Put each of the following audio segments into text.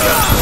Yeah!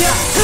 Yeah!